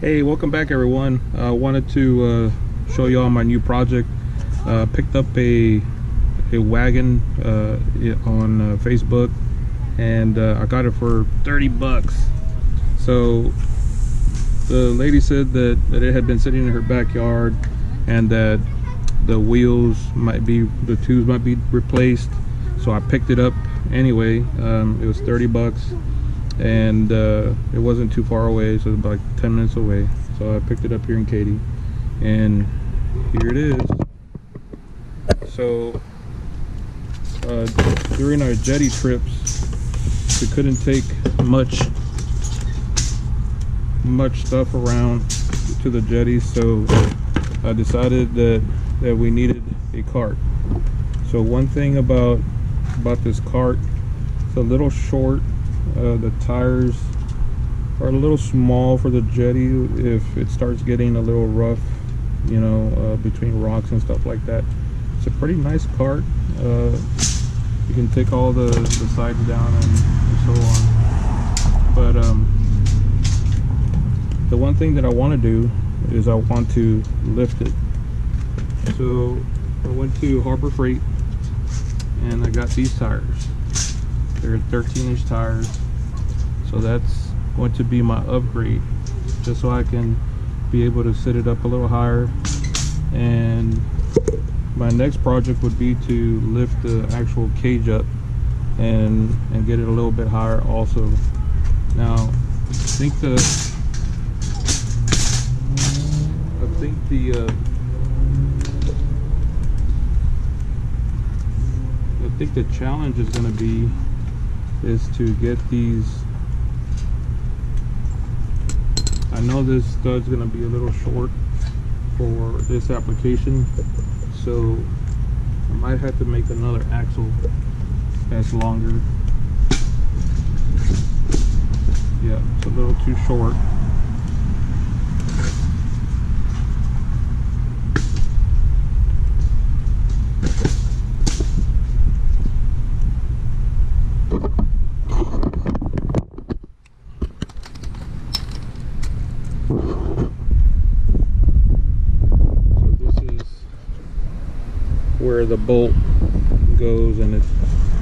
Hey, welcome back everyone. I uh, wanted to uh, show you all my new project. Uh, picked up a a wagon uh, on uh, Facebook and uh, I got it for 30 bucks. So the lady said that, that it had been sitting in her backyard and that the wheels might be, the tubes might be replaced. So I picked it up anyway. Um, it was 30 bucks and uh, it wasn't too far away. So it was about like 10 minutes away. So I picked it up here in Katy and here it is. So uh, during our jetty trips, we couldn't take much much stuff around to the jetty, so I decided that that we needed a cart. So one thing about about this cart, it's a little short. Uh, the tires are a little small for the jetty if it starts getting a little rough, you know, uh, between rocks and stuff like that. It's a pretty nice cart. Uh, you can take all the, the sides down and, and so on but um, the one thing that I want to do is I want to lift it so I went to Harbor Freight and I got these tires. They're 13 inch tires. So that's going to be my upgrade just so I can be able to set it up a little higher. And my next project would be to lift the actual cage up and and get it a little bit higher also. Now I think the I think the uh, think the challenge is going to be is to get these I know this stud's going to be a little short for this application so I might have to make another axle that's longer. Yeah it's a little too short the bolt goes and it's,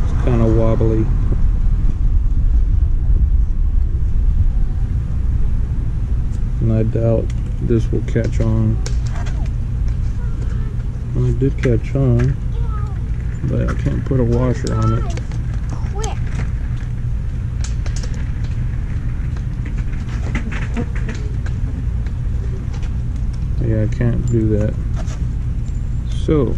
it's kind of wobbly. And I doubt this will catch on. Well, it did catch on, but I can't put a washer on it. Yeah, I can't do that. So,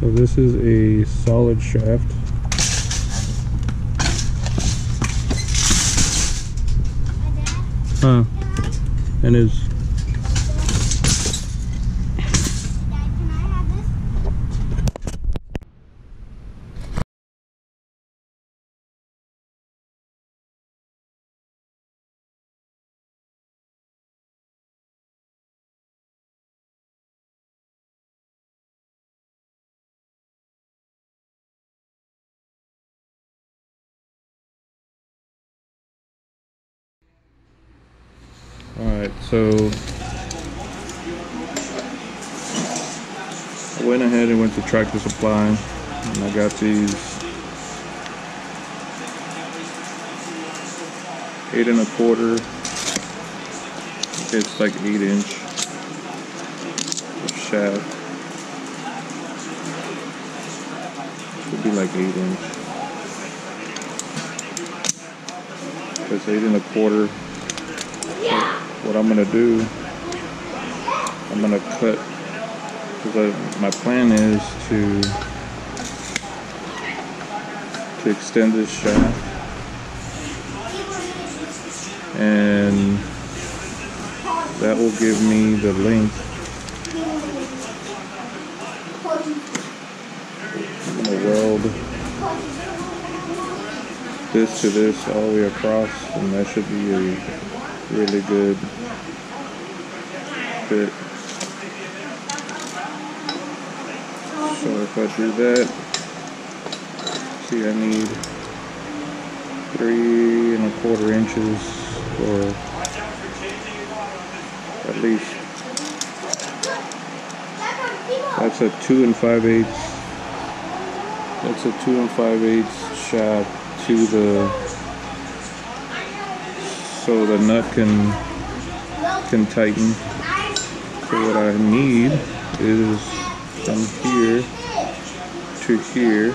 So this is a solid shaft. Huh. And is Alright, so I went ahead and went to Tractor Supply and I got these eight and a quarter. It's like eight inch shaft. Should be like eight inch. It's eight and a quarter. What I'm gonna do, I'm gonna cut, because my plan is to, to extend this shaft and that will give me the length I'm gonna weld this to this all the way across and that should be a really good fit. So if I do that, see I need three and a quarter inches or at least. That's a two and five eighths. That's a two and five eighths shaft to the so the nut can can tighten. So what I need is from here to here.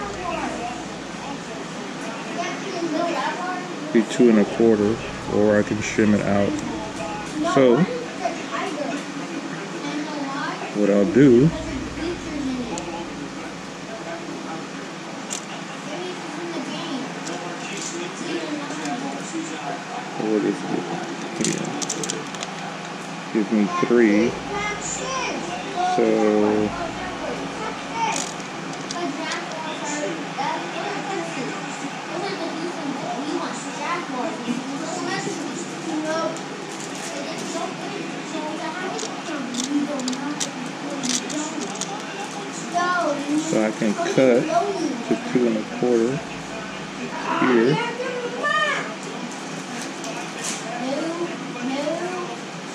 Be two and a quarter or I can shim it out. So what I'll do what is it? Here give me three so so I can cut to two and a quarter here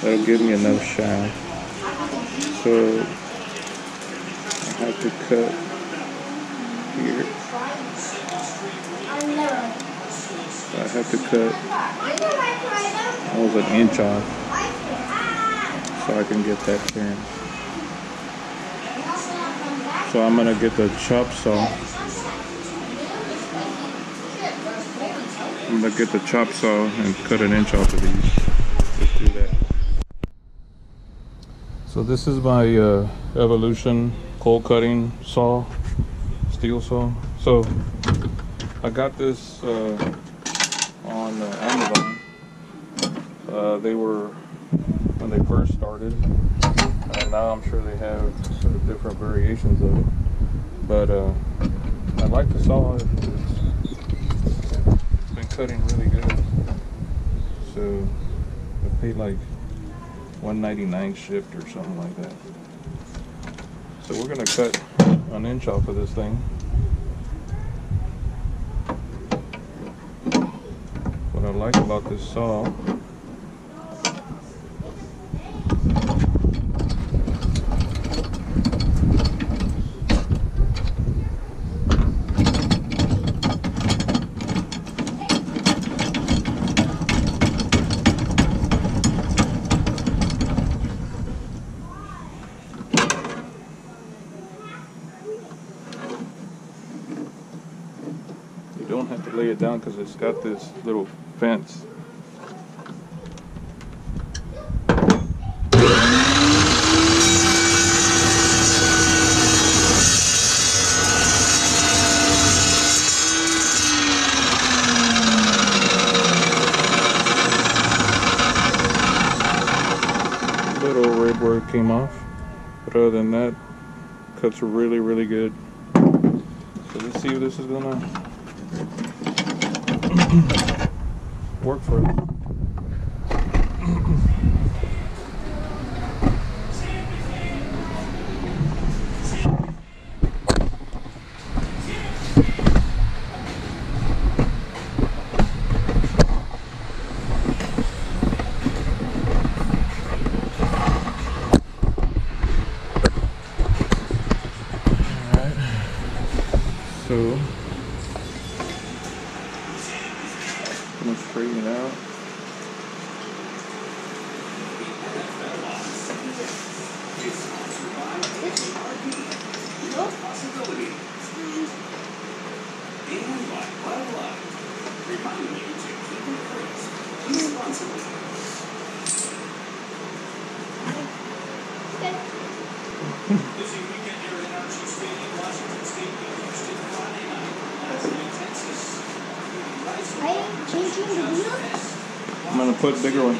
that'll give me enough shaft so I have to cut here. I have to cut almost an inch off so I can get that clearance so I'm gonna get the chop saw. I'm gonna get the chop saw and cut an inch off of these. Let's do that so this is my uh, Evolution cold cutting saw, steel saw. So I got this uh, on uh, Amazon. Uh, they were when they first started. and now I'm sure they have sort of different variations of it. But uh, I like the saw. It's, it's been cutting really good. So I paid like 199 shift or something like that. So we're gonna cut an inch off of this thing. What I like about this saw down because it's got this little fence. Little where it came off, but other than that, cuts really, really good. So let's see if this is gonna work for us. Alright. So It out. Bigger one.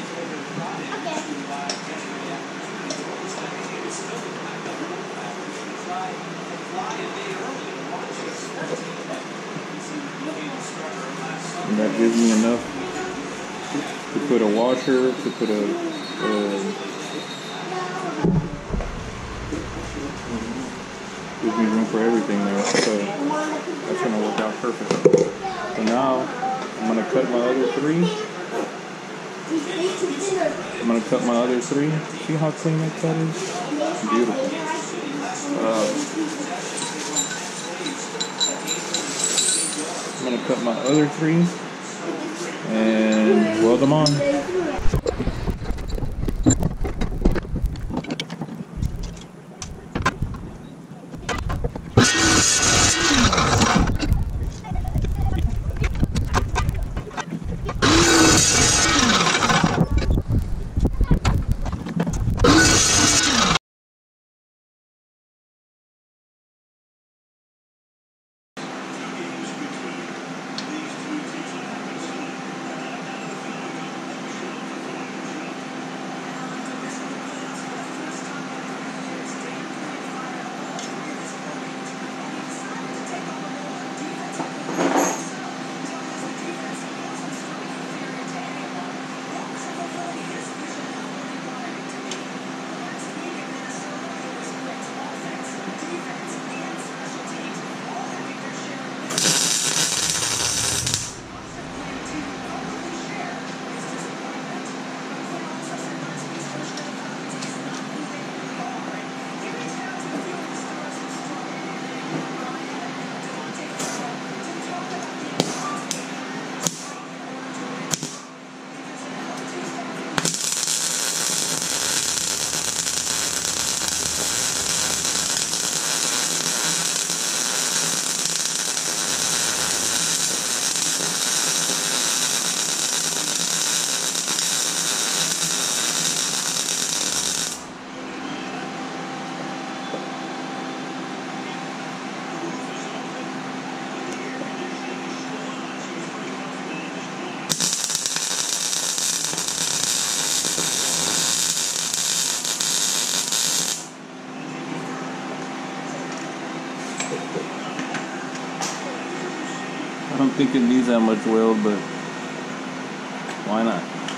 And gives me enough to put a washer, to put a, a gives me room for everything there. So that's gonna work out perfect. So now I'm gonna cut my other three. I'm gonna cut my other three. See how clean that cut is? Beautiful. Uh, I'm gonna cut my other three and weld them on. Think it needs that much weld, but why not?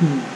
Hmm.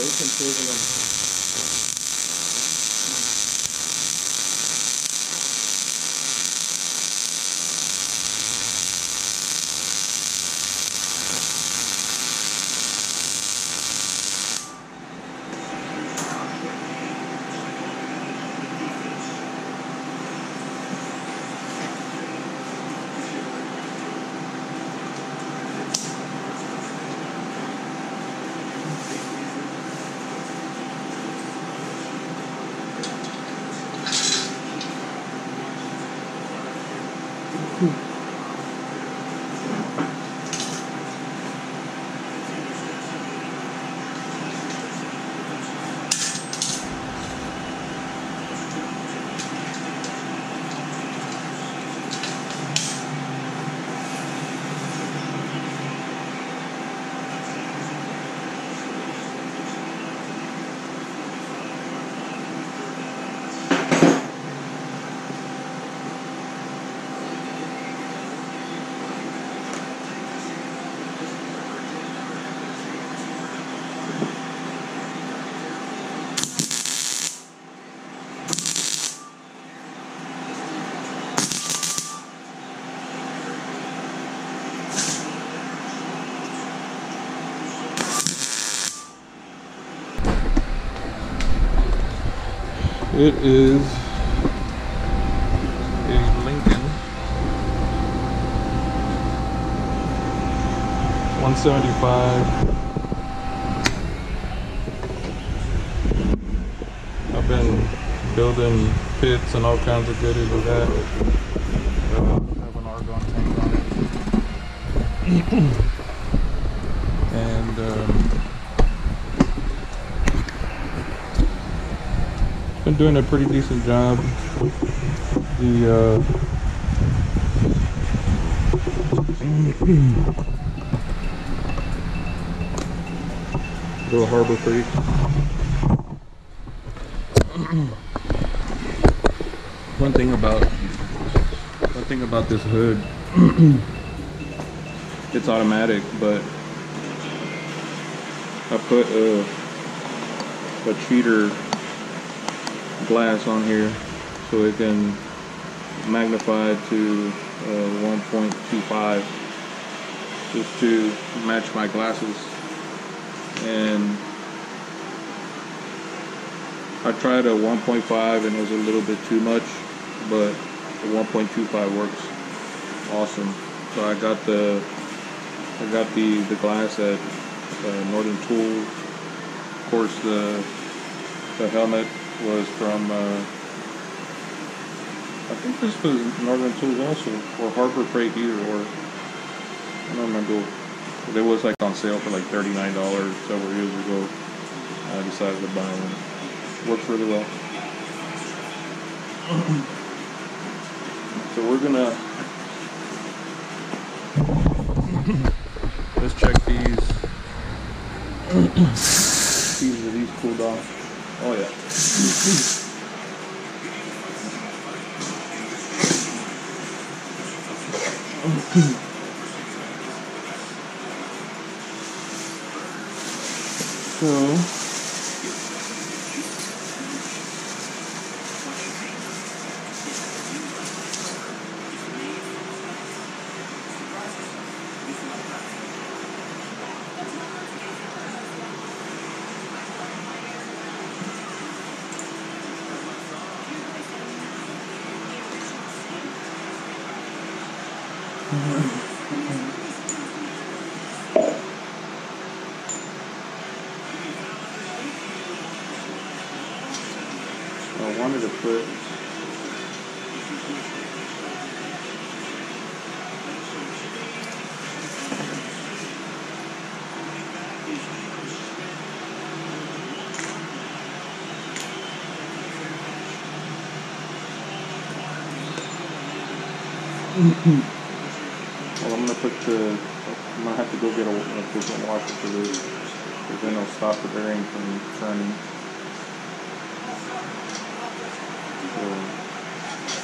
Bacon sizzling. It is a Lincoln 175. I've been building pits and all kinds of goodies with that. Uh, have an argon tank on it. Been doing a pretty decent job. The uh, Little Harbor Creek. one thing about one thing about this hood, it's automatic, but I put a a cheater glass on here so it can magnify to uh, 1.25 just to match my glasses. And I tried a 1.5 and it was a little bit too much but the 1.25 works awesome. So I got the I got the the glass at uh, Northern Tool. Of course the the helmet was from uh, I think this was Northern Tools also or Harbor Freight either or I don't remember. But it was like on sale for like $39 several years ago. I decided to buy one. Works really well. So we're gonna let's check these. These are these cooled off. Oh yeah so I wanted to put get a, a different washer for this, because then it'll stop the bearing from turning. So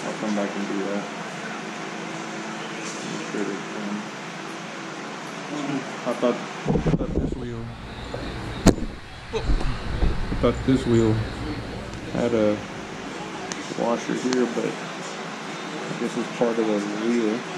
I'll come back and do that. Make sure. I thought, I thought this wheel. I thought this wheel had a washer here, but I guess it's part of the wheel.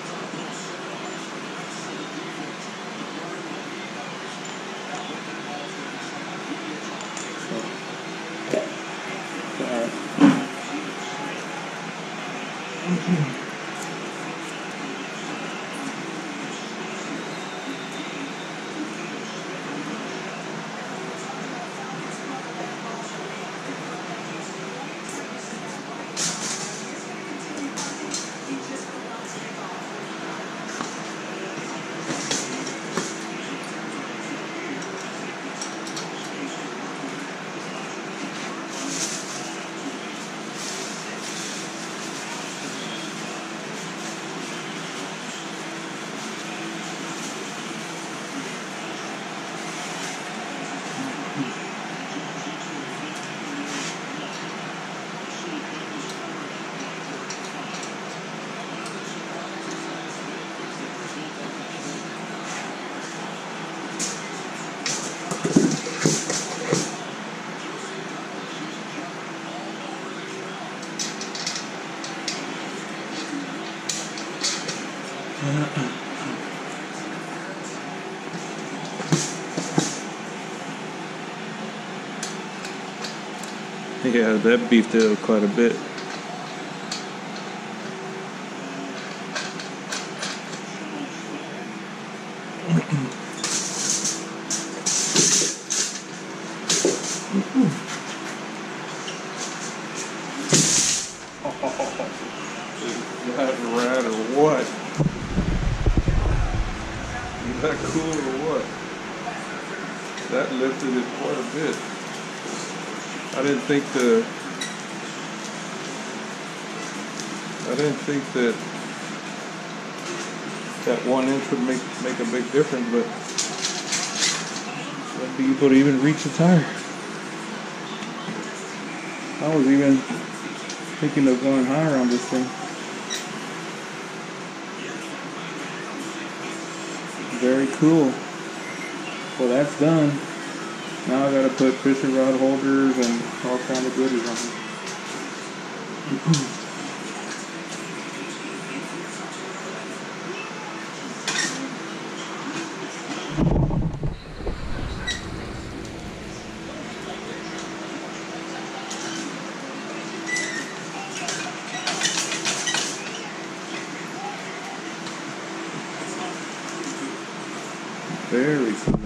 Yeah, that beefed it up quite a bit. Is that rad or what? Is that cool or what? That lifted it quite a bit. I didn't think the. I didn't think that that one inch would make make a big difference, but I'd be able to even reach the tire. I was even thinking of going higher on this thing. Very cool. Well, that's done. Now I gotta put fishing rod holders and all kind of goodies on it. Very cool.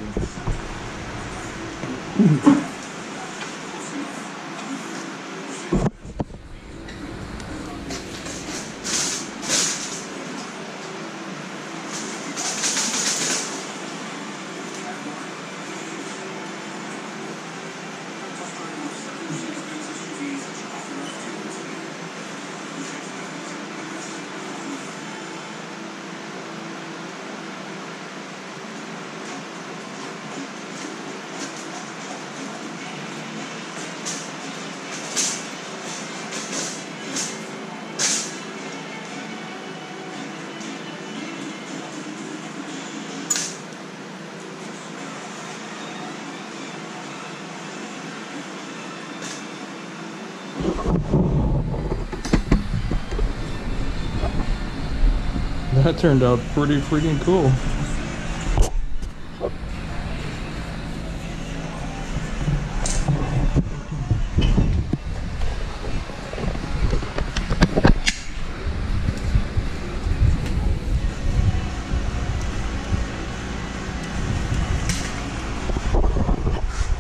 That turned out pretty freaking cool.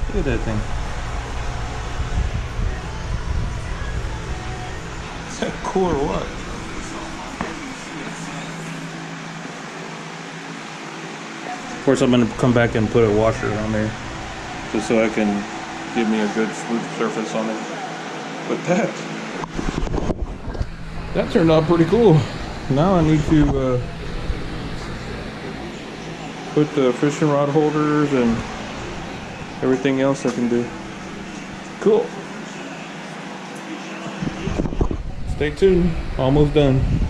Look at that thing. Is that cool or what? Of course, I'm gonna come back and put a washer on there, just so I can give me a good smooth surface on it. But that, that turned out pretty cool. Now I need to uh, put the fishing rod holders and everything else I can do. Cool. Stay tuned. Almost done.